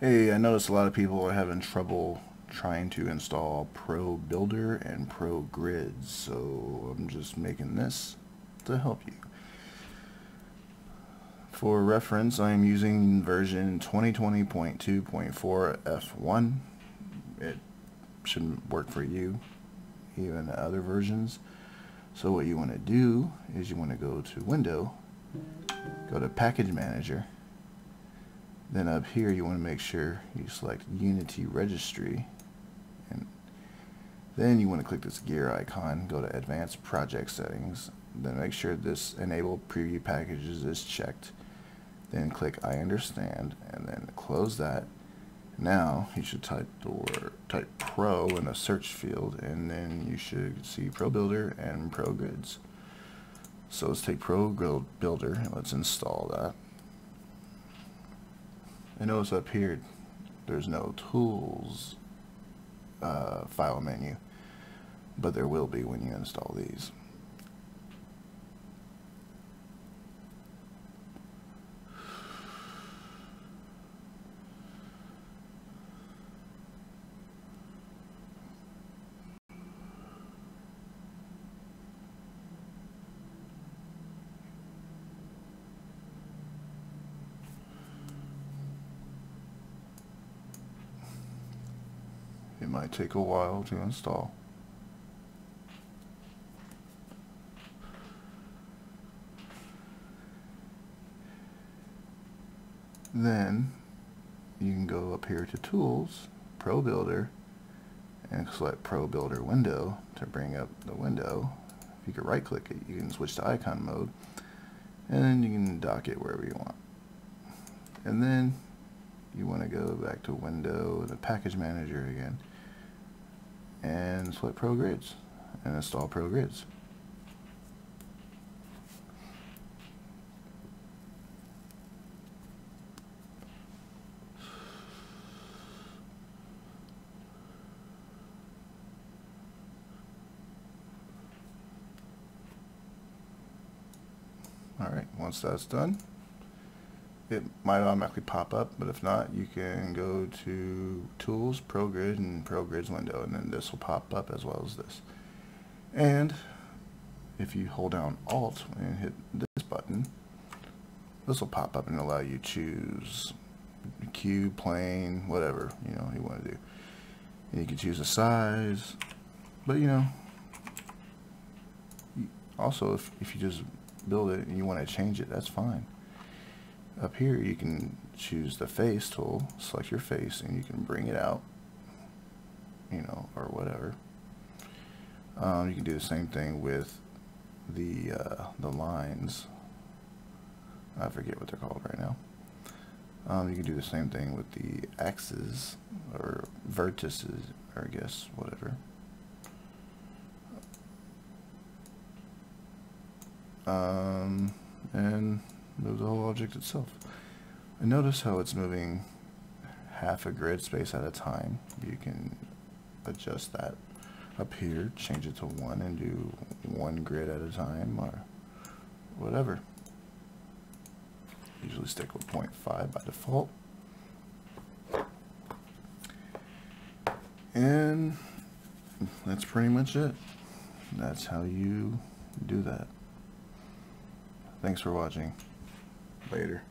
Hey, I noticed a lot of people are having trouble trying to install Pro Builder and Pro Grid, so I'm just making this to help you. For reference, I am using version 2020.2.4 F1. It shouldn't work for you, even other versions. So what you want to do is you want to go to Window, go to Package Manager, then up here you want to make sure you select Unity Registry. And then you want to click this gear icon go to advanced project settings. Then make sure this enable preview packages is checked. Then click I understand and then close that. Now you should type the word type pro in a search field and then you should see pro builder and pro grids so let's take pro builder and let's install that and notice up here. There's no tools uh, file menu but there will be when you install these It might take a while to install. Then you can go up here to Tools, Pro Builder, and select Pro Builder Window to bring up the window. If you could right click it, you can switch to icon mode, and then you can dock it wherever you want. And then you want to go back to Window, the Package Manager again, and select Pro Grids and install Pro Grids. Alright, once that's done, it might automatically pop up, but if not, you can go to Tools, ProGrid, and ProGrid's window, and then this will pop up as well as this. And if you hold down Alt and hit this button, this will pop up and allow you to choose cube, plane, whatever you know you want to do. And you can choose a size, but you know, also if, if you just build it and you want to change it, that's fine up here you can choose the face tool select your face and you can bring it out you know or whatever. Um, you can do the same thing with the uh, the lines. I forget what they're called right now. Um, you can do the same thing with the axes or vertices or I guess whatever. Um, and move the whole object itself. And notice how it's moving half a grid space at a time. You can adjust that up here, change it to one and do one grid at a time or whatever. Usually stick with 0.5 by default. And that's pretty much it. That's how you do that. Thanks for watching. Later.